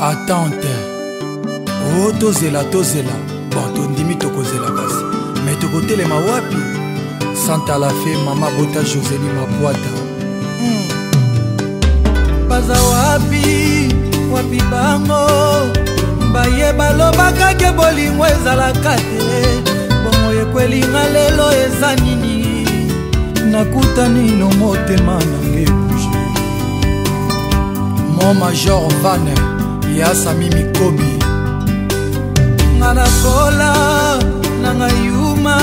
attente o oh, tozela tozela bon tondimi tokozela kasi me tokotelema wapi santala fe mama bota joseli mabwata hmm. baza wapi wapi bango baye balobaka ke bolingo ezalaka te bongo ekwelinga lelo eza nini nakutani no motema nange bouge mo major vaner yasami mikomi nga na kola na nga yuma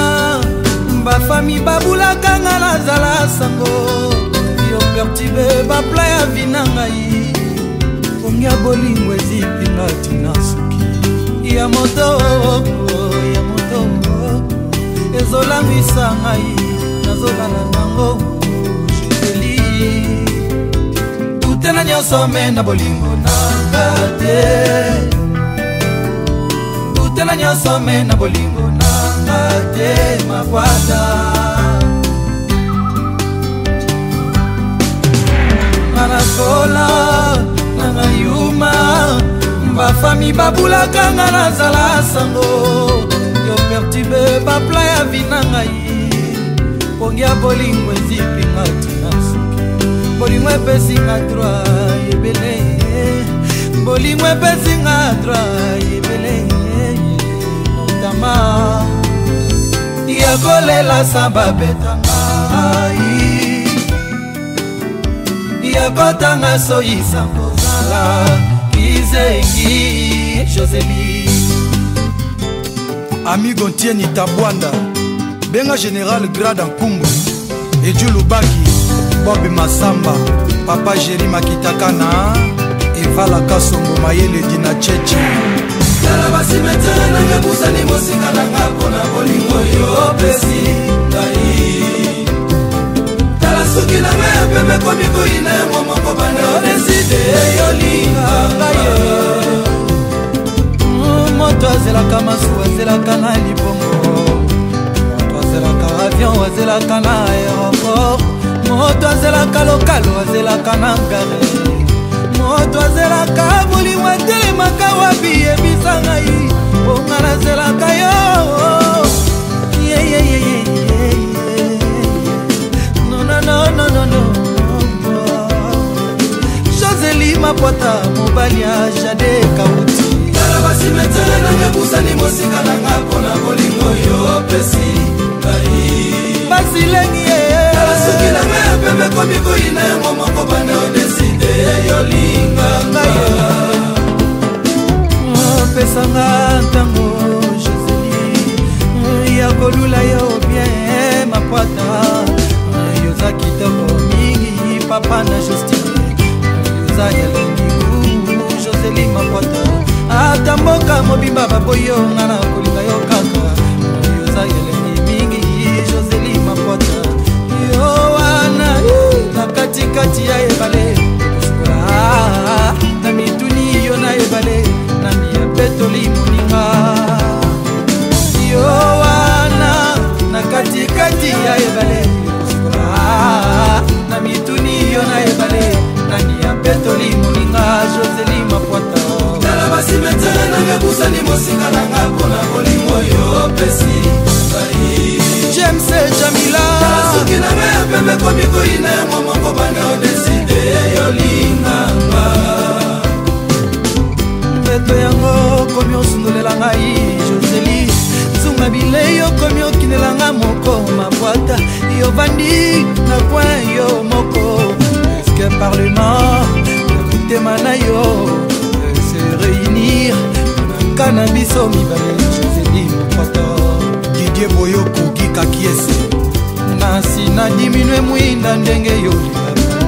bafami babulaka nga nazala sango yopertibe bapla ya vina ngai pongi ya bolingo ezipinga tina soki ya moto ya moto ezolangwisa ngai nazolala nango motema nyonso me na bolingo nanga te butela nyonso me na bolingo nanga te mabwata nanakola nangayuma bafami babulaka nga nazala sango yopertube bapla ya vinangai pongi ya bolingo ezipinga te bolingo epesinga droit ebele bolingo epesinga droit ebele motama ya kolela sa babetangai ya kotanga soyisa kozala kizengi joseli amigo ntieni tabwanda benga général grade nkumbu eju lubaki bob masamba papa jeri makitaka na evalaka songo mayele dina cheche tala basimetere nanga kusani mosika nanga mpona bolingo yo opesi ngai tala suki nanga ya pembe komi koyina yango moko banda odeside yolinganga mm, moto azelaka masuwa azelaka na libongo moto azelaka avion azelaka na aéroport moto azelaka lokalo azelaka na ngare moto azelaka molimo atelemaka wapi yebisa ngai mponga nazelaka yo mapota mobali ya jade kauti kala basimetere na yebusani mosika na ngapo mibui na yango moko banda odeside yolinganga opesanga ntango joseli ya kolula yo bien mapata yoza kitoko mingi papa na justine yoza yalingiku joseli mapata ata mboka mobimba baboyonga na kati ya ebale kosukola ah, na mituni yo na ebale na miyapetoli moninga yo wana na katikati ya ebale kosukola ah, na mituni yo na ebale na miyapetoli moninga joseli mapwata tala basimetere nanga busani mosinga nanga mpona bolingo yo opesi james jamila soki nanga ya pembe komi koyina yango moko bani bana na biso mibale joseli mokoto didie boyoko kikakiese na nsina diminue mwinda ndenge yolingaka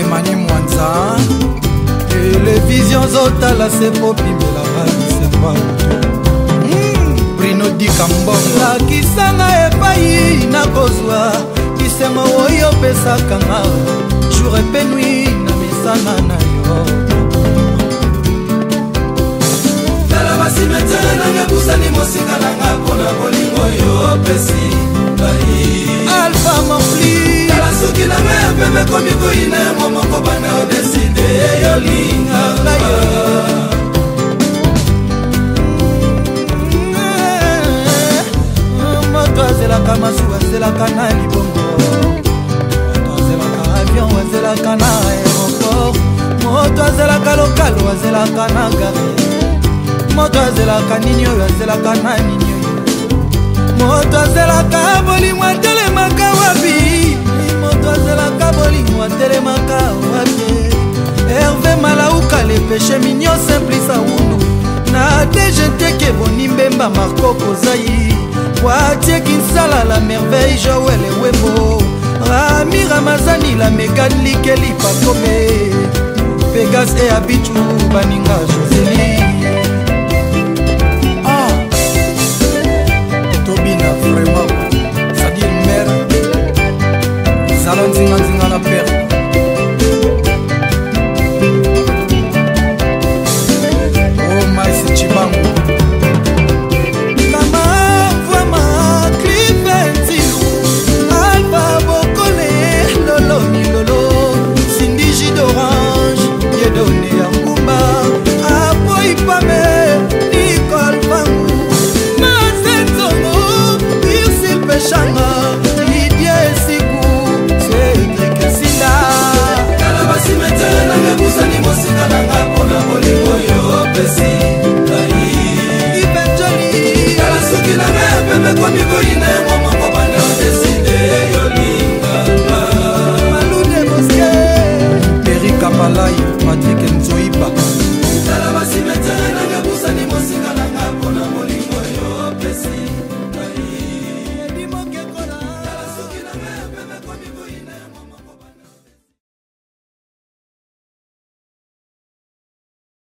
emani mwanza televizio zotala sepo bimelaka bisemba hmm, brino dikambongo lakisanga epai nakozwa bisengo oyo opesaka nga jour epenui na misana na yo asimetele nanga pusani mosinga nanga mpona bolingo yo opesi alfa mafli tala soki nanga ya pembe komi koyina yango moko banga odeside yolingaa eh, moto azelaka masuku azelaka na libongo moto azelaka avion azelaka na aéroport moto azelaka lokalo azelaka na gare moto azelaka nini oyo azelaka na nini moto azelaka bolimo atelemaka wapi moto azelaka bolimo atelemaka wapi herve malauka lepeshe minio simplisa wundu na dgtke bonimbemba marko kozai watie kinsala la merveille joel ewembo rami ramazani la megan likeli pakobe pegas e abitu baninga joseli salon singa nzinga